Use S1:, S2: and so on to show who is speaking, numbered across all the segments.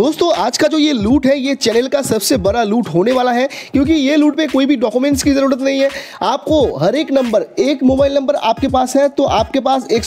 S1: दोस्तों, आज का जो ये लूट है, ये चैनल का सबसे बड़ा लूट होने वाला है, क्योंकि ये लूट पे कोई भी डॉक्यूमेंट्स की ज़रूरत नहीं है। आपको हर एक नंबर एक मोबाइल नंबर आपके पास है तो आपके पास एक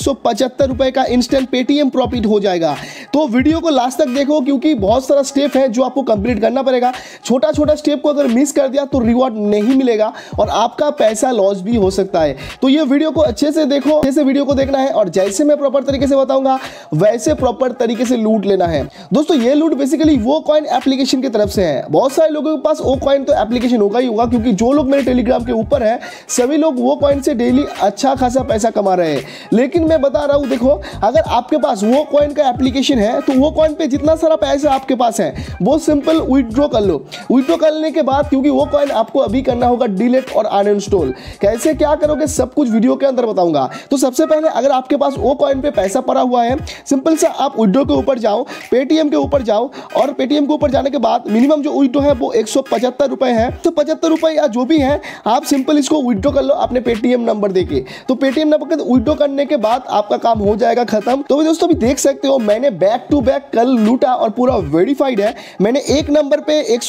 S1: रुपए का इंस्टेंट पेटीएम प्रॉफिट हो जाएगा। तो वीडियो को लास्ट तक देखो, क्योंकि बहुत सारा स्टेप है जो आपको कंप्लीट करना पड़ेगा। छोटा छोटा स्टेप को अगर मिस कर दिया तो रिवॉर्ड नहीं मिलेगा और आपका पैसा लॉस भी हो सकता है। तो ये वीडियो को अच्छे से देखो जैसे वीडियो को देखना है और जैसे मैं प्रॉपर तरीके से बताऊँगा, वैसे प्रॉपर तरीके से लूट लेना है। दोस्तों, ये लूट बेसिकली वो कॉइन एप्लीकेशन की तरफ़ से है। बहुत सारे लोगों के पास वो कॉइन तो एप्लीकेशन होगा ही होगा, क्योंकि जो लोग मेरे टेलीग्राम के ऊपर है, सभी लोग वो कॉइन से डेली अच्छा खासा पैसा कमा रहे हैं। लेकिन मैं बता रहा हूँ, देखो, अगर आपके पास वो कॉइन का एप्लीकेशन है तो वो कॉइन पे जितना सारा पैसा आपके पास है, वो सिंपल विदड्रॉ कर लो। विदड्रॉ करने के बाद, क्योंकि वो कॉइन आपको अभी करना होगा डिलीट और अनइंस्टॉल कैसे, क्या करोगे, सब कुछ वीडियो के अंदर बताऊँगा। तो सबसे पहले अगर आपके पास वो कॉइन पे पैसा पड़ा हुआ है सिंपल सा आप विड्रो के ऊपर जाओ पेटीएम के ऊपर जाओ और पेटीएम के ऊपर जाने के बाद मिनिमम जो विड्रो है वो एक रुपए है। तो पचहत्तर रुपए या जो भी है, आप सिंपल इसको विड्रो कर लो अपने पेटीएम नंबर देके। तो पेटीएम नंबर के विड्रो करने के बाद आपका काम हो जाएगा खत्म। तो भी दोस्तों, अभी देख सकते हो, मैंने बैक टू बैक कल लूटा और पूरा वेरीफाइड है। मैंने एक नंबर पे एक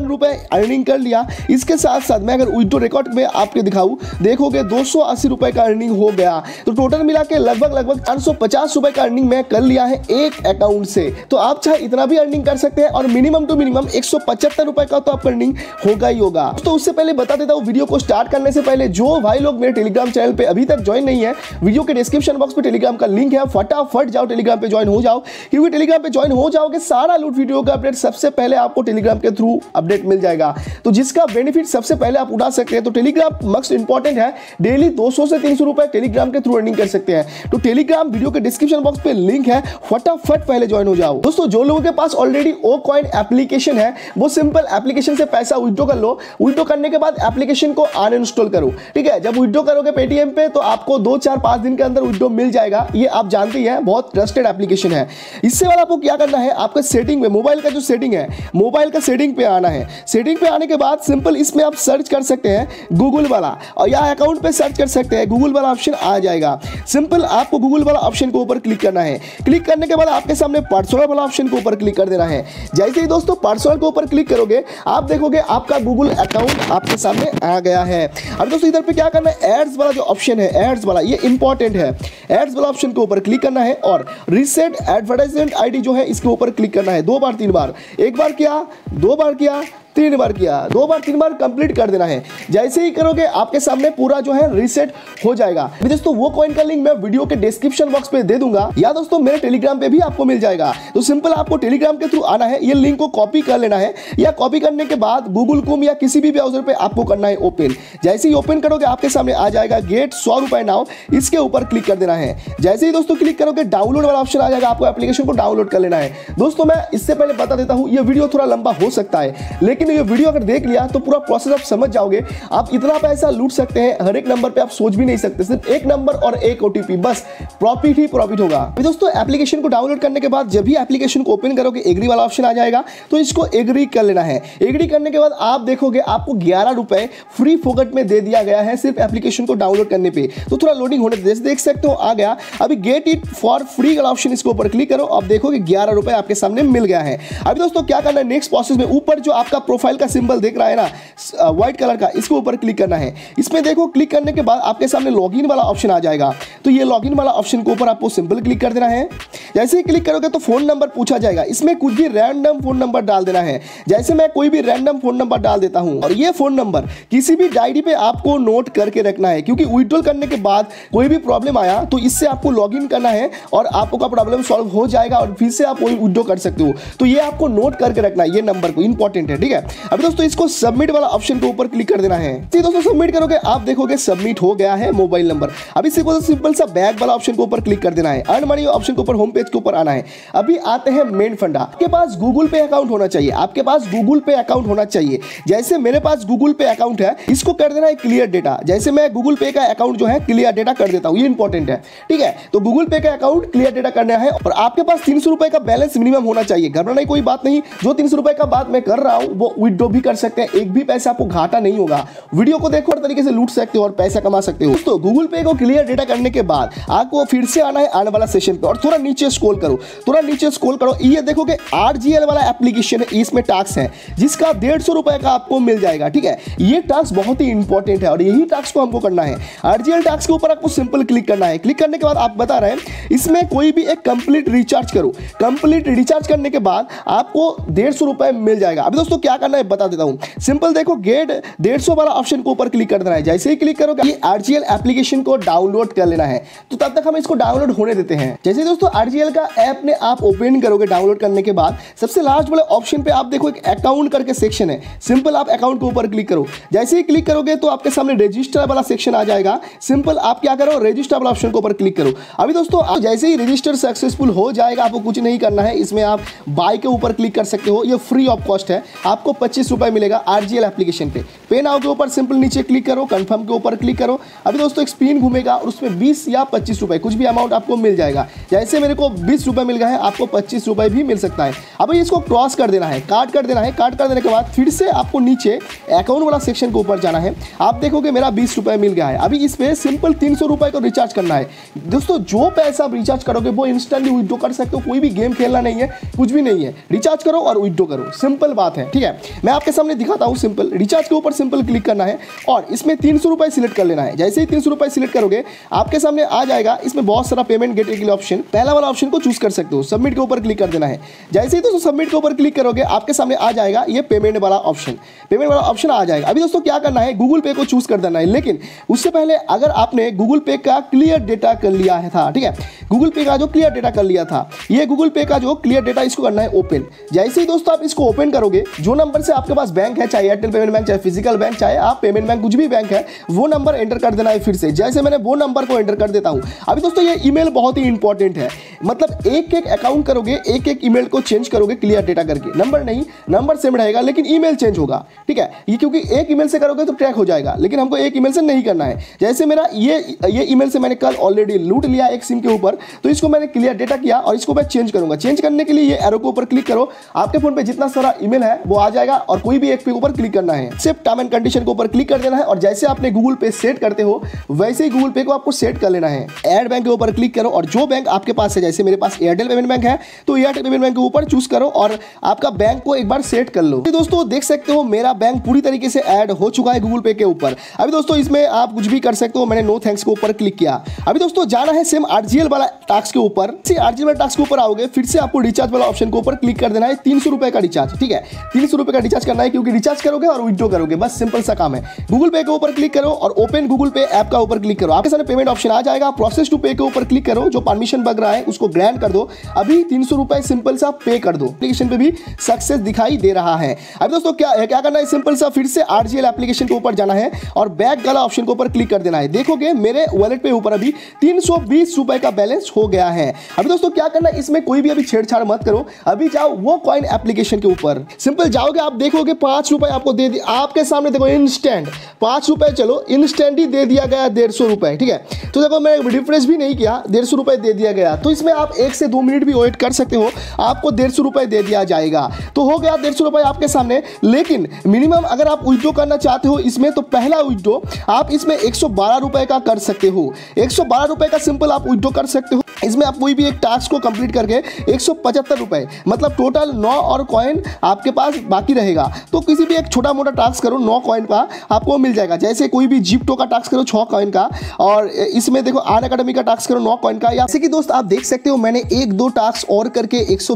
S1: रुपए अर्निंग कर लिया। इसके साथ साथ मैं अगर विड्रो रिकॉर्ड में आपके दिखाऊँ, देखोगे दो रुपए का अर्निंग हो गया। तो टोटल मिला के लगभग लगभग आठ रुपए का अर्निंग मैं कर लिया है एक अकाउंट से। तो आप चाहे इतना भी अर्निंग कर सकते हैं और मिनिमम टू मिनिमम एक रुपए का तो आप अर्निंग होगा ही होगा। तो उससे पहले बता देता हूँ वीडियो को स्टार्ट करने से पहले जो भाई लोग मेरे टेलीग्राम चैनल पे अभी तक ज्वाइन नहीं है वीडियो के डिस्क्रिप्शन बॉक्स पे टेलीग्राम का लिंक है। फटाफट जाओ टेलीग्राम पे ज्वाइन हो जाओ, क्योंकि टेलीग्राम पे ज्वाइन हो जाओगे, सारा लूट वीडियो का अपडेट सबसे पहले आपको टेलीग्राम के थ्रू अपडेट मिल जाएगा। तो जिसका बेनिफिट सबसे पहले आप उठा सकते हैं तो टेलीग्राम मस्ट इंपॉर्टेंट है डेली 200 से 300 रुपए टेलीग्राम के थ्रू अर्निंग कर सकते हैं। तो टेलीग्राम वीडियो के डिस्क्रिप्शन बॉक्स पे लिंक है, फटाफट पहले ज्वाइन हो जाओ। दोस्तों, जो लोगों के पास ऑलरेडी ओ कॉइन एप्लीकेशन है, वो सिंपल एप्लीकेशन से पैसा विड्रॉ कर लो। विड्रॉ करने के बाद एप्लीकेशन को अनइंस्टॉल करो। ठीक है? जब विड्रॉ करोगे पेटीएम पे तो आपको दो, चार, पाँच दिन के अंदर विड्रॉ मिल जाएगा। ये आप जानते हैं बहुत ट्रस्टेड एप्लीकेशन है। इससे वाला आपको क्या करना है? आपका सेटिंग में मोबाइल का जो सेटिंग है मोबाइल का सेटिंग पे आना है। सेटिंग पे आने के बाद सिंपल इसमें आप सर्च कर सकते हैं गूगल वाला। और या अकाउंट पे सर्च कर सकते हैं गूगल वाला ऑप्शन आ जाएगा। सिंपल आपको गूगल वाला ऑप्शन के ऊपर क्लिक करना है। क्लिक करने के बाद आपके सामने पर्सनल वाला ऑप्शन के ऊपर क्लिक कर देना है। जैसे ही दोस्तों पर्सनल के ऊपर क्लिक करोगे, आप देखोगे आपका गूगल अकाउंट आपके सामने आ गया है। अब दोस्तों इधर पे क्या करना है? एड्स वाला जो ऑप्शन है एड्स वाला, ये इंपॉर्टेंट है। एड्स वाला ऑप्शन के ऊपर क्लिक करना है और रिसेंट एडवर्टाइजमेंट आईडी जो है, इसके ऊपर क्लिक करना है। दो बार, तीन बार। एक बार किया, दो बार किया तीन बार किया, दो बार तीन बार कंप्लीट कर देना है। जैसे ही करोगे, आपके सामने पूरा जो है रीसेट हो जाएगा। दोस्तों, वो कॉइन का लिंक मैं वीडियो के डिस्क्रिप्शन बॉक्स पे दे दूँगा। या दोस्तों, मेरे टेलीग्राम पे भी आपको मिल जाएगा। तो सिंपल आपको टेलीग्राम के थ्रू आना है। ये लिंक को कॉपी कर लेना है। या कॉपी करने के बाद गूगल कोम या किसी भी ब्राउज़र पे आपको करना है ओपन जैसे ही ओपन करोगे, आपके सामने आ जाएगा गेट सौ रुपए नाउ इसके ऊपर क्लिक कर देना है। जैसे ही दोस्तों क्लिक करोगे डाउनलोड वाला ऑप्शन आ जाएगा। आपको एप्लीकेशन को डाउनलोड कर लेना है। दोस्तों, मैं इससे पहले बता देता हूँ, ये वीडियो थोड़ा लंबा हो सकता है। लेकिन ये वीडियो अगर देख लिया तो पूरा प्रोसेस आप समझ जाओगे। आप इतना पैसा लूट सकते हैं, हर एक नंबर पे आप सोच भी नहीं सकते। सिर्फ़ एक नंबर और एक ओटीपी बस। प्रॉफिट ही प्रॉफिट होगा। दोस्तों एप्लीकेशन को डाउनलोड करने के बाद जब भी एप्लीकेशन को ओपन करोगे एग्री वाला ऑप्शन आ जाएगा। तो इसको एग्री कर लेना है। एग्री करने के बाद आप देखोगे, आपको ग्यारह रुपए फ्री फोकट में दे दिया गया है सिर्फ़ एप्लीकेशन को डाउनलोड करने पे। तो थोड़ा लोडिंग होने जैसे देख सकते हो, आ गया। अभी गेट इट फॉर फ्री वाला ऑप्शन इसके ऊपर क्लिक करो। आप देखोगे, ग्यारह रुपए आपके सामने मिल गया है। अभी दोस्तों, क्या करना है? नेक्स्ट प्रोसेस में ऊपर जो आपका प्रोफ़ाइल का सिंबल देख रहा है ना व्हाइट कलर का, इसके ऊपर क्लिक करना है। इसमें देखो क्लिक करने के बाद आपके सामने लॉगिन वाला ऑप्शन आ जाएगा। तो ये लॉगिन वाला ऑप्शन के ऊपर आपको सिंपल क्लिक कर देना है। जैसे ही क्लिक करोगे तो फ़ोन नंबर पूछा जाएगा। इसमें कुछ भी रैंडम फ़ोन नंबर डाल देना है। जैसे मैं कोई भी रैंडम फ़ोन नंबर डाल देता हूँ, और ये फ़ोन नंबर किसी भी डायरी पे आपको नोट करके रखना है, क्योंकि विड्रॉल करने के बाद कोई भी प्रॉब्लम आया तो इससे आपको लॉगिन करना है, और आपका प्रॉब्लम सॉल्व हो जाएगा, और फिर से आप विड्रॉ कर सकते हो। तो ये आपको नोट करके रखना है, ये नंबर को इंपॉर्टेंट है, ठीक है? अभी दोस्तों, इसको सबमिट वाला ऑप्शन के ऊपर क्लिक कर देना है। दोस्तों सबमिट करोगे, आप देखोगे सबमिट हो गया है मोबाइल नंबर अभी सिंपल सिंपल सा बैग वाला ऑप्शन के ऊपर क्लिक कर देना है। अर्न मनी ऑप्शन के ऊपर होम पेज के ऊपर आना है। अभी आते हैं मेन फंडा आपके पास गूगल पे अकाउंट होना चाहिए। आपके पास गूगल पे अकाउंट होना चाहिए। जैसे मेरे पास गूगल पे अकाउंट है, इसको कर देना है क्लियर डेटा जैसे मैं गूगल पे का अकाउंट जो है क्लियर डेटा कर देता हूँ। ये इंपॉर्टेंट है। ठीक है? तो गूगल पे का अकाउंट क्लियर डेटा करना है और आपके पास तीन का बैलेंस मिनिमम होना चाहिए। घबराने कोई बात नहीं। जो तीन का बात मैं कर रहा हूँ, वो विड्रो भी कर सकते हैं। एक भी पैसा आपको घाटा नहीं होगा। वीडियो को देखो और तरीके से लूट सकते हो और पैसा कमा सकते हो। दोस्तों गूगल पे को क्लियर डेटा करने के बाद आपको फिर से आना है आने वाला सेशन पे। और थोड़ा नीचे स्क्रॉल करो। थोड़ा नीचे स्क्रॉल करो। ये देखो कि आरजीएल वाला एप्लीकेशन है। इसमें टैक्स है, जिसका डेढ़ सौ रुपए का आपको मिल जाएगा, ठीक है? ये टैक्स बहुत ही इंपॉर्टेंट है और यही टैक्स को हमको करना है। आरजीएल टैक्स के ऊपर आपको सिंपल क्लिक करना है। क्लिक करने के बाद आप बता रहे हैं, इसमें कोई भी एक कंप्लीट रिचार्ज करो। कंप्लीट रिचार्ज करने के बाद आपको डेढ़ सौ रुपए मिल जाएगा। अभी दोस्तों, क्या करना है, बता देता हूँ। सिंपल देखो गेट डेढ़ सौ वाला ऑप्शन के ऊपर क्लिक कर देना है। जैसे ही क्लिक करोगे, ये आरजीएल एप्लीकेशन को डाउनलोड कर लेना है। तो तब तक हम इसको डाउनलोड होने देते हैं। जैसे दोस्तों आरजीएल का ऐप ने आप ओपन करोगे डाउनलोड करने के बाद, सबसे लास्ट वाले ऑप्शन पे आप देखो, एक अकाउंट करके सेक्शन है। सिंपल आप अकाउंट के ऊपर क्लिक करो। जैसे ही क्लिक करोगे तो आपके सामने रजिस्टर वाला सेक्शन आ जाएगा। सिंपल आप क्या करो रजिस्टर वाला ऑप्शन के ऊपर क्लिक करो। अभी दोस्तों, आप जैसे ही रजिस्टर सक्सेसफुल हो जाएगा, आपको कुछ नहीं करना है। इसमें आप बाय के ऊपर क्लिक कर सकते हो। ये फ्री ऑफ़ कॉस्ट है। आपको पच्चीस रुपए मिलेगा आरजीएल एप्लीकेशन पे। पे नाउ के ऊपर सिंपल नीचे क्लिक करो कंफर्म के ऊपर क्लिक करो। अभी दोस्तों एक स्पिन घूमेगा और उसमें बीस या पच्चीस रुपए, कुछ भी अमाउंट आपको मिल जाएगा। जैसे मेरे को बीस रुपए मिल गया है, आपको पच्चीस रुपए भी मिल सकता है। अभी इसको क्रॉस कर देना है काट कर देना है। काट कर देने के बाद फिर से आपको नीचे अकाउंट वाला सेक्शन के ऊपर जाना है। आप देखोगे मेरा बीस रुपए मिल गया है। अभी इस पे सिंपल तीन सौ रुपए को रिचार्ज करना है। दोस्तों, जो पैसा आप रिचार्ज करोगे, वो इंस्टेंटली विड्रो कर सकते हो। कोई भी गेम खेलना नहीं है, कुछ भी नहीं है। रिचार्ज करो और विड्रो करो। सिंपल बात है, ठीक है? मैं आपके सामने दिखाता हूँ सिंपल रिचार्ज के ऊपर सिंपल क्लिक करना है और इसमें तीन सौ रुपए सिलेक्ट कर लेना है। जैसे ही तीन सौ रुपए सिलेक्ट करोगे, आपके सामने आ जाएगा, इसमें बहुत सारा पेमेंट गेट के लिए ऑप्शन पहला वाला ऑप्शन को चूज़ कर सकते हो। सबमिट के ऊपर क्लिक कर देना है। जैसे ही दोस्तों सबमिट के ऊपर क्लिक करोगे, आपके सामने आ जाएगा ये पेमेंट वाला ऑप्शन पेमेंट वाला ऑप्शन आ जाएगा। अभी दोस्तों क्या करना है? गूगल पे को चूज़ कर देना है। लेकिन उससे पहले अगर आपने गूगल पे का क्लियर डेटा कर लिया है था, ठीक है? गूगल पे का जो क्लियर डेटा कर लिया था, ये गूगल पे का जो क्लियर डेटा इसको करना है ओपन जैसे ही दोस्तों आप इसको ओपन करोगे, जो नंबर से आपके पास बैंक है, चाहे एयरटेल पेमेंट बैंक चाहे फ़िज़िकल बैंक चाहे आप पेमेंट बैंक कुछ भी बैंक है, वो नंबर एंटर कर देना है फिर से। जैसे मैंने वो नंबर को एंटर कर देता हूँ। अभी दोस्तों ये ईमेल बहुत ही इंपॉर्टेंट है। मतलब एक एक अकाउंट करोगे, एक एक ईमेल को चेंज करोगे क्लियर डेटा करके। नंबर नहीं नंबर सेम रहेगा, लेकिन ईमेल चेंज होगा, ठीक है? ये क्योंकि एक ईमेल से करोगे तो ट्रैक हो जाएगा, लेकिन हमको एक ईमेल से नहीं करना है। जैसे मेरा ये ये ईमेल से मैंने कल ऑलरेडी लूट लिया एक सिम के ऊपर तो इसको मैंने क्लियर डेटा किया और इसको मैं चेंज करूँगा। चेंज करने के लिए ये एरो के ऊपर क्लिक करो। आपके फ़ोन पे जितना सारा ईमेल है, वो आ जाएगा और कोई भी एक पे ऊपर क्लिक करना है। सिर्फ़ टर्म एंड कंडीशन के ऊपर क्लिक कर देना है और जैसे आपने गूगल पे सेट करते हो, वैसे ही गूगल पे को आपको सेट कर लेना है। एड बैंक के ऊपर क्लिक करो और जो बैंक आपके पास है, जैसे मेरे पास एयरटेल पेमेंट बैंक है तो एयरटेल पेमेंट बैंक के ऊपर चूज़ करो और आपका बैंक को एक बार सेट कर लो। दोस्तों देख सकते हो मेरा बैंक पूरी तरीके से ऐड हो चुका है गूगल पे के ऊपर। अभी दोस्तों, इसमें आप कुछ भी कर सकते हो, मैंने नो थैंक्स के ऊपर क्लिक किया। अभी दोस्तों, जाना है सेम आरजीएल वाला टास्क के ऊपर। आरजीएल वाला टास्क के ऊपर आओगे, फिर से आपको रिचार्ज वाला ऑप्शन के ऊपर क्लिक कर देना है तीन का रिचार्ज ठीक है? तीन का रिचार्ज करना है क्योंकि रिचार्ज करोगे और विड्रो करोगे, बस सिंपल सा काम है। गूगल पे के ऊपर क्लिक करो और ओपन गूगल पे ऐप का ऊपर क्लिक करो। आपके सामने पेमेंट ऑप्शन आ जाएगा प्रोसेस टू पे के ऊपर क्लिक करो, जो परमिशन बग रहा है, उसको ग्रैंड कर दो। अभी तीन सिंपल सा पे कर दो। एप्लीकेशन पे भी सक्सेस दिखाई दे रहा है। अभी दोस्तों, क्या क्या करना है सिंपल सा फिर से आरजीएल एप्लीकेशन के ऊपर जाना है और बैक वाला ऑप्शन के ऊपर क्लिक कर देना है। देखोगे, मेरे वॉलेट पे ऊपर अभी तीन सौ बीस रुपए का बैलेंस हो गया है। अभी दोस्तों, क्या करना इसमें कोई भी अभी छेड़छाड़ मत करो। अभी जाओ वो कॉइन एप्लीकेशन के ऊपर। सिंपल जाओगे आप, देखोगे पाँच रुपए आपको दे दिया आपके सामने देखो इंस्टेंट पाँच रुपए, चलो इंस्टेंट ही दे दिया गया डेढ़ सौ रुपए, ठीक है? तो देखो, मैं रिफ्रेश भी नहीं किया, डेढ़ सौ रुपए दे दिया गया। तो इसमें आप एक से दो मिनट भी वेट कर सकते हो, आपको डेढ़ सौ रुपए दे दिया जाएगा। तो हो गया डेढ़ सौ रुपए आपके सामने, लेकिन मिनिमम अगर आप विड्रो करना चाहते हो इसमें तो पहला विड्रो आप इसमें एक का कर सकते हो। एक का सिंपल आप विड्रो कर सकते हो। इसमें आप कोई भी एक टास्क को कंप्लीट करके एक मतलब टोटल नौ और कॉइन आपके पास बाकी रहेगा। तो किसी भी एक छोटा मोटा टास्क करो, नौ कॉइन का आपको मिल जाएगा। जैसे कोई भी जिप्टो का टास्क करो छः कॉइन का। और इसमें देखो आन अकेडमी का टास्क करो, नौ कॉइन का। जैसे कि दोस्त, आप देख सकते हो, मैंने एक दो टास्क और करके एक सौ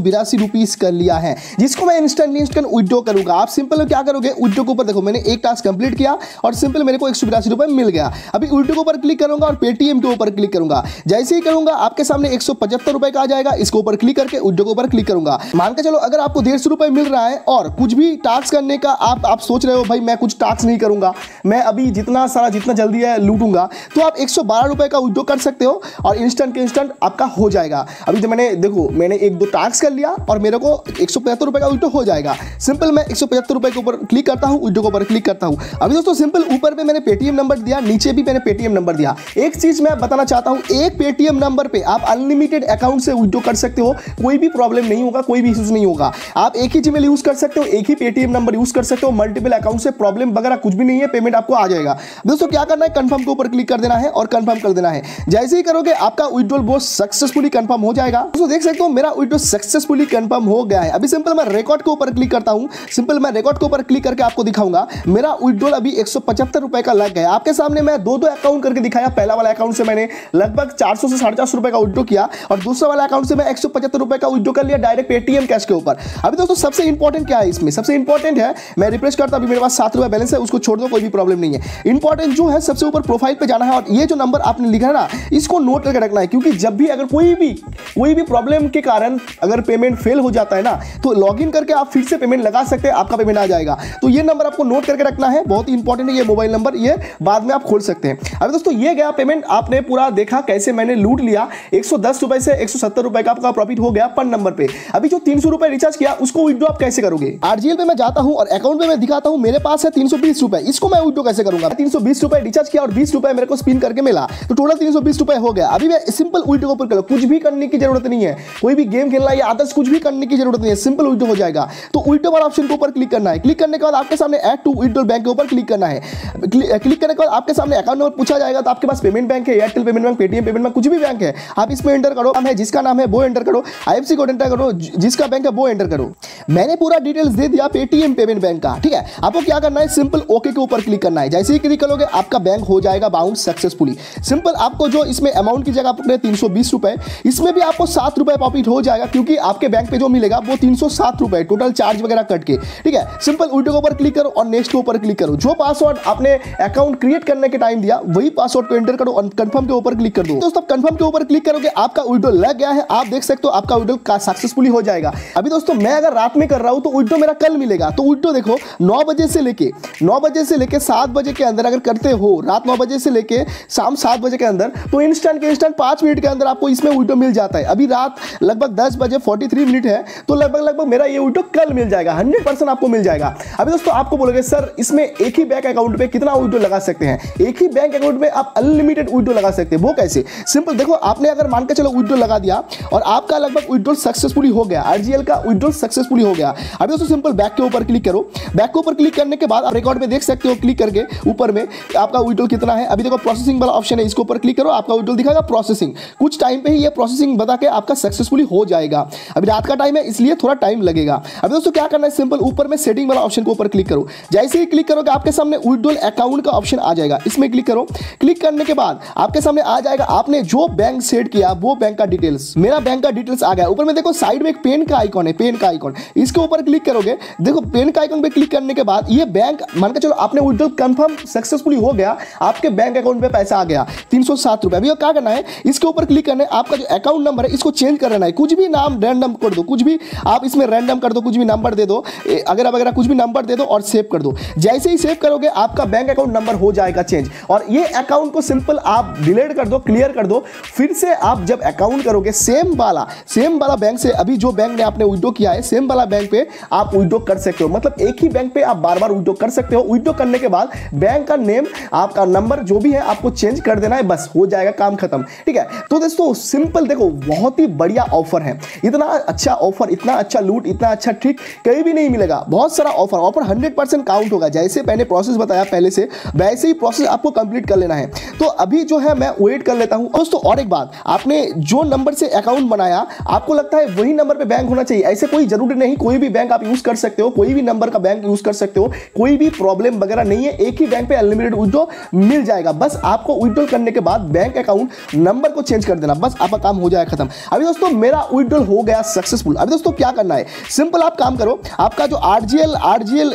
S1: कर लिया है, जिसको मैं इंस्टेंटली इंस्टेंट विड्रो करूँगा। आप सिंपल क्या करोगे? विड्रो के ऊपर देखो, मैंने एक टास्क कंप्लीट किया और सिंपल मेरे को एक सौ मिल गया। अभी विड्रो के ऊपर क्लिक करूँगा और पेटीएम के ऊपर क्लिक करूँगा। जैसे ही करूँगा, आपके सामने एक सौ का आ जाएगा। इसके ऊपर क्लिक करके के ऊपर क्लिक करूँगा। मान के चलो, अगर आपको डेढ़ सौ रुपए मिल रहा है और कुछ भी टास्क करने का आप आप सोच रहे हो, भाई, मैं कुछ टास्क नहीं करूँगा। मैं अभी जितना सारा जितना जल्दी है लूटूँगा। तो आप एक सौ का विड्रो कर सकते हो और इंस्टेंट के इंस्टेंट आपका हो जाएगा। अभी तो मैंने, देखो, मैंने एक दो टास्क कर लिया और मेरे को एक सौ का विड्रो हो जाएगा। सिंपल मैं एक सौ के ऊपर क्लिक करता हूँ के ऊपर क्लिक करता हूँ। अभी दोस्तों, सिंपल ऊपर पे मैंने पेटीएम नंबर दिया, नीचे भी मैंने पेटीएम नंबर दिया। एक चीज़ मैं बताना चाहता हूँ, एक पेटीएम नंबर पे आप अनलिमिटेड अकाउंट से विड्रॉ कर सकते हो। कोई भी प्रॉब्लम नहीं होगा, कोई भी इशूज नहीं होगा। आप एक ही जीमेल यूज़ कर सकते हो, एक ही पेटीएम नंबर यूज़ कर सकते हो मल्टीपल अकाउंट से प्रॉब्लम वगैरह कुछ भी नहीं है पेमेंट आपको आ जाएगा। दोस्तों, क्या करना है? कंफर्म के ऊपर क्लिक कर देना है और कंफर्म कर देना है। जैसे ही करोगे, आपका विड्रॉल बहुत सक्सेसफुली कंफर्म हो जाएगा। दोस्तों, देख सकते हो, मेरा विड्रॉल सक्सेसफुली कंफर्म हो गया है। अभी सिंपल मैं रिकॉर्ड के ऊपर क्लिक करता हूँ। सिंपल मैं रिकॉर्ड के ऊपर क्लिक करके आपको दिखाऊँगा। मेरा विड्रॉल अभी एक सौ पचहत्तर रुपए का लग गया आपके सामने मैं दो दो अकाउंट करके दिखाया। पहला वाला अकाउंट से मैंने लगभग चार सौ से साढ़े रुपए का विड्रो किया और दूसरा वाला अकाउंट से मैं एक रुपए का विड्रो कर लिया डायरेक्ट पेटीएम कैश के ऊपर। अभी दोस्तों, सबसे इंपॉर्टेंट क्या है इसमें? सबसे इंपॉर्टेंट है, मैं रिप्रेस करता अभी मेरे पास सात रुपए बैलेंस है, उसको छोड़ दो, कोई भी प्रॉब्लम नहीं है। इंपॉर्टेंट जो है, सबसे ऊपर प्रोफ़ाइल पे जाना है और ये जो नंबर आपने लिखा है ना, इसको नोट करके रखना है, क्योंकि जब भी अगर कोई भी कोई भी प्रॉब्लम के कारण अगर पेमेंट फेल हो जाता है ना तो लॉग इन करके आप फिर से पेमेंट लगा सकते हैं, आपका पेमेंट आ जाएगा। तो ये नंबर आपको नोट करके रखना है, बहुत ही इंपॉर्टेंट है ये मोबाइल नंबर ये बाद में आप खोल सकते हैं। अभी दोस्तों, ये गया पेमेंट आपने पूरा देखा कैसे मैंने लूट लिया, एक रुपए से एक रुपए का आपका प्रॉफिट हो गया पर नंबर पे। अभी जो तीन सौ रुपए रिचार्ज किया उसको विड्रो आप कैसे करोगे? आरजीएल पे मैं जाता हूँ और अकाउंट पे मैं दिखाता हूँ मेरे पास है तीन रुपए। इसको मैं विड्रो कैसे करूँगा? तीन रुपए रिचार्ज किया और बीस रुपए मेरे को स्पिन करके मिला तो टोटल तीन रुपए हो गया। अभी मैं सिंपल विड्रो ऊपर करो कुछ भी करने की ज़रूरत नहीं है। कोई भी गेम खेलना या अदर्स कुछ भी करने की ज़रूरत नहीं है सिंपल विड्रो हो जाएगा। तो विड्रो वाला ऑप्शन के ऊपर क्लिक करना है। क्लिक करने के बाद आपके सामने एड टू बैंक के ऊपर क्लिक करना है। क्लिक करने के बाद आपके सामने अकाउंट नंबर पूछा जाएगा तो आपके पास पेमेंट बैंक है Airtel payment bank Paytm payment bank कुछ भी बैंक है। आप इसमें एंटर करो। नाम है जिसका नाम है, वो एंटर करो। आईएफसी कोड एंटर करो जिसका बैंक है, वो एंटर करो। मैंने पूरा डिटेल्स दे दिया पेटीएम पेमेंट बैंक का, ठीक है? आपको क्या करना है? सिंपल ओके के ऊपर क्लिक करना है। जैसे ही क्लिक करोगे, आपका बैंक हो जाएगा बाउंस सक्सेसफुली सिंपल आपको जो इसमें अमाउंट की जगह पकड़े तीन सौ बीस रुपए, इसमें भी आपको सात रुपए प्रॉफिट हो जाएगा, क्योंकि आपके बैंक पे जो मिलेगा, वो तीन सौ सात रुपए टोटल चार्ज वगैरह कट के, ठीक है? सिंपल वीडियो के ऊपर क्लिक करो और नेक्स्ट के ऊपर क्लिक करो। जो पासवर्ड आपने अकाउंट क्रिएट करने के टाइम दिया, वही पासवर्ड को एंटर करो और कंफर्म के ऊपर क्लिक कर दो। दोस्तों कंफर्म के ऊपर क्लिक करोगे आपका वीडियो लग गया है, आप देख सकते हो आपका वीडियो सक्सेसफुली हो जाएगा। अभी दोस्तों, मैं अगर रात में कर रहा हूँ तो वीडियो मेरा कल मिलेगा। तो वीडियो देखो, नौ बजे से लेके, नौ बजे से लेके सात बजे के अंदर अगर करते हो, रात नौ बजे से लेके शाम सात बजे के अंदर तो इंस्टेंट के इंस्टेंट पाँच मिनट के अंदर आपको इसमें वीडियो मिल जाता है। अभी रात लगभग दस बजे फोर्टी थ्री मिनट है तो लगभग लगभग मेरा ये वीडियो कल मिल जाएगा। हंड्रेड परसेंट आपको मिल जाएगा। अभी दोस्तों, आपको बोलोगे, सर, इसमें एक ही बैंक अकाउंट पे कितना वीडियो लगा सकते हैं? एक ही बैंक अकाउंट में आप अनलिमिटेड वीडियो लगा सकते हैं। वो कैसे? सिंपल देखो, आपने अगर मान के चलो वीडियो लगा दिया और आपका लगभग वीडियो सक्सेसफुली हो गया। आरजीएल का वीडियो सक्सेसफुली हो गया। अभी दोस्तों सिंपल बैक के ऊपर क्लिक करो। बैक के ऊपर क्लिक करने के बाद आप रिकॉर्ड में देख सकते हो क्लिक करके ऊपर में आपका वीडियो कितना है। अभी देखो प्रोसेसिंग वाला ऑप्शन है, इसके ऊपर क्लिक करो, आपका वीडियो दिखाएगा प्रोसेसिंग कुछ टाइम पे ही ये प्रोसेसिंग बता के आपका सक्सेसफुली हो जाएगा। अभी रात का टाइम है, इसलिए थोड़ा टाइम लगेगा। अभी दोस्तों क्या करना है सिंपल ऊपर में सेटिंग वाला ऑप्शन के ऊपर क्लिक करो। जैसे ही क्लिक करोगे, आपके सामने विड्रोल अकाउंट का ऑप्शन आ जाएगा। इसमें क्लिक करो। क्लिक करने के बाद आपके सामने आ जाएगा, आपने जो बैंक सेट किया वो बैंक का डिटेल्स मेरा बैंक का डिटेल्स आ गया। ऊपर में देखो साइड में एक पेन का आइकॉन है पेन का आइकॉन इसके ऊपर क्लिक करोगे, देखो पेन का आइकॉन पे क्लिक करने के बाद ये बैंक मान के चलो, आपने विड्रोल कंफर्म सक्सेसफुली हो गया, आपके बैंक अकाउंट पे पैसा आ गया, तीन सौ सात रुपए। अभी क्या करना है, इसके ऊपर क्लिक करना है, आपका जो अकाउंट नंबर है, इसको चेंज करना है। कुछ भी नाम रैंडम कर दो, कुछ भी आप इसमें रैंडम कर दो, कुछ भी नंबर दे दो अगर वगैरह कुछ भी नंबर दे दो और सेव कर दो। जैसे ही सेव करोगे, आपका बैंक अकाउंट नंबर हो जाएगा चेंज और ये अकाउंट को सिंपल आप डिलीट कर दो क्लियर कर दो, फिर से आप जब अकाउंट करोगे सेम वाला सेम वाला बैंक से अभी जो बैंक ने आपने विड्रो किया है सेम वाला बैंक पे आप विड्रो कर सकते हो। मतलब एक ही बैंक पे आप बार बार विड्रो कर सकते हो। विड्रो करने के बाद बैंक का नेम आपका नंबर जो भी है, आपको चेंज कर देना है, बस, हो जाएगा काम खत्म। ठीक है? तो दोस्तों सिंपल देखो, बहुत ही बढ़िया ऑफ़र है। इतना अच्छा ऑफ़र इतना अच्छा लूट इतना अच्छा ट्रिक कहीं भी नहीं मिलेगा। बहुत सारा offer offer hundred percent count होगा। जैसे मैंने प्रोसेस बताया पहले से, वैसे ही प्रोसेस आपको कंप्लीट कर लेना है। तो अभी जो है, मैं वेट कर लेता हूँ। दोस्तों, और एक बात आपने जो नंबर से अकाउंट बनाया, आपको लगता है वही नंबर पे बैंक होना चाहिए? ऐसे कोई ज़रूरी नहीं, कोई भी बैंक आप यूज़ कर सकते हो, कोई भी नंबर का बैंक यूज़ कर सकते हो, कोई भी प्रॉब्लम वगैरह नहीं है, एक ही बैंक पे अनलिमिटेड विड्रो मिल जाएगा। बस आपको विड्रॉल करने के बाद बैंक अकाउंट नंबर को चेंज कर देना। बस आपका काम हो जाएगा खत्म। अभी दोस्तों, मेरा विड्रॉल हो गया सक्सेसफुल अभी दोस्तों, क्या करना है? सिंपल आप काम करो, आपका जो आरजीएल आरजीएल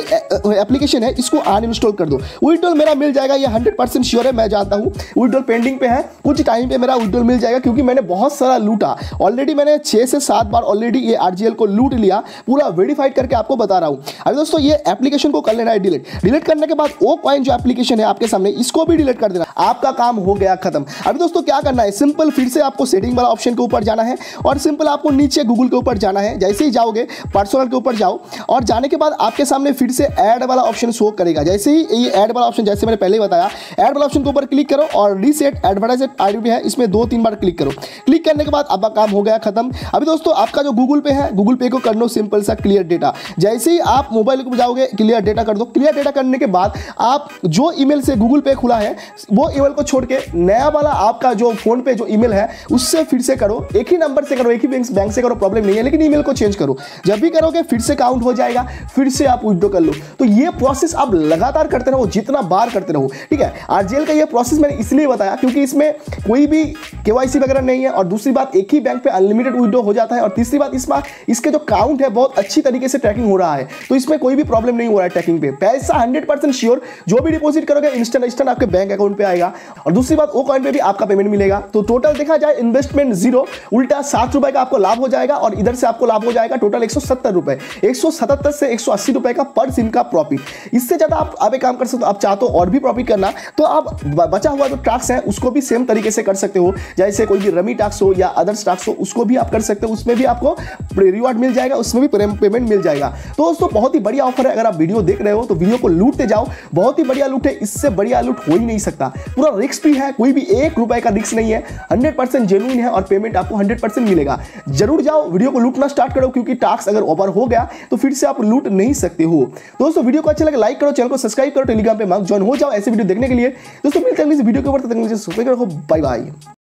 S1: एप्लीकेशन है, इसको अनइंस्टॉल कर दो। विड्रॉल मेरा मिल जाएगा, ये हंड्रेड परसेंट श्योर है, मैं जानता हूँ। विड्रॉल पेंडिंग पे है, कुछ टाइम पे मेरा विड्रॉल मिल जाएगा क्योंकि मैंने बहुत सारा लूटा। ऑलरेडी मैंने छः से सात बार ऑलरेडी ये आरजीएल को लूट लिया, पूरा वेरीफाइड करके आपको बता रहा हूँ। अभी दोस्तों, ये एप्लीकेशन को कर लेना है डिलीट डिलीट करने के बाद वो कॉइन जो एप्लीकेशन है आपके सामने, इसको भी डिलीट कर देना। आपका काम हो गया खत्म। अभी दोस्तों, क्या करना है? सिंपल फिर से आपको सेटिंग वाला ऑप्शन के ऊपर जाना है और सिंपल आपको नीचे गूगल के ऊपर जाना है। जैसे ही जाओगे पर्सनल के ऊपर जाओ और जाने के बाद आपके सामने फिर से ऐड वाला ऑप्शन शो करेगा। जैसे ही ये ऐड वाला ऑप्शन जैसे मैंने पहले ही बताया ऐड वाला ऑप्शन के ऊपर क्लिक करो और रीसेट एडवर्टाइज आई है। इसमें दो तीन बार क्लिक करो। क्लिक करने के बाद आपका काम हो गया खत्म। अभी दोस्तों, आपका जो गूगल पे है गूगल पे को कर लो सिंपल सा क्लियर डेटा जैसे ही आप मोबाइल को जाओगे क्लियर डेटा कर दो। क्लियर डेटा करने के बाद आप जो ईमेल से गूगल पे खुला है, वो ईमेल को छोड़ के नया वाला आपका जो फ़ोन पे जो ईमेल है, उससे फिर से करो। एक ही नंबर से करो, एक ही बैंक से करो प्रॉब्लम नहीं है, लेकिन ईमेल को चेंज करो। जब भी करोगे, फिर से काउंट हो जाएगा, फिर से आप विड्रो कर लो। तो ये प्रोसेस आप लगातार करते रहो, जितना बार करते रहो, ठीक है? आरजीएल का ये प्रोसेस मैंने इसलिए बताया क्योंकि इसमें कोई भी केवाईसी वगैरह नहीं है और दूसरी बात, एक ही बैंक पे अनलिमिटेड विड्रो हो जाता है और तीसरी बात, इसमें इसके जो काउंट है, बहुत अच्छी तरीके से ट्रैकिंग हो रहा है। तो इसमें कोई भी प्रॉब्लम नहीं हो रहा है ट्रैकिंग पे। पैसा हंड्रेड परसेंट श्योर जो भी डिपॉजिट करोगे इंस्टेंट इंस्टेंट आपके बैंक अकाउंट पे आएगा। और दूसरी बात, वो कॉइन पे भी आपका पेमेंट मिलेगा। तो टोटल देखा जाए इन्वेस्टमेंट ज़ीरो उल्टा सात रुपए का आपको लाभ हो जाएगा और इधर से आपको लाभ हो जाएगा टोटल एक सौ सत्तर रुपए। एक सौ सतहत्तर से एक सौ अस्सी रुपए का पर सिम का प्रॉफिट इससे ज़्यादा आप एक काम कर सकते हो। आप चाहते हो और भी प्रॉफिट करना। तो आप बचा हुआ जो टास्क है, उसको भी सेम तरीके से कर सकते हो। जैसे कोई भी रमी टास्क हो या अदर्स टास्क हो, उसको भी आप कर सकते हो। उसमें भी आपको रिवॉर्ड मिल जाएगा, उसमें भी पेमेंट मिल जाएगा। तो दोस्तों, बहुत ही बढ़िया ऑफ़र है। अगर आप वीडियो देख रहे हो तो वीडियो को लूटते जाओ। बहुत ही बढ़िया लूट है। इससे बढ़िया लूट हो ही नहीं सकता। पूरा रिक्स भी है, कोई भी एक रुपए का रिक्स नहीं है। हंड्रेड परसेंट जेन्यून है और पेमेंट आपको हंड्रेड परसेंट मिलेगा। ज़रूर जाओ वीडियो को लूटना स्टार्ट करो, क्योंकि टास्क अगर ओवर हो गया तो फिर से आप लूट नहीं सकते हो। दोस्तों वीडियो को अच्छा लगे लाइक करो चैनल को सब्सक्राइब करो टेलीग्राम पे मांग ज्वाइन हो जाओ ऐसे वीडियो देखने के लिए। दोस्तों, मिलते हैं इस वीडियो के ऊपर तक बाय बाय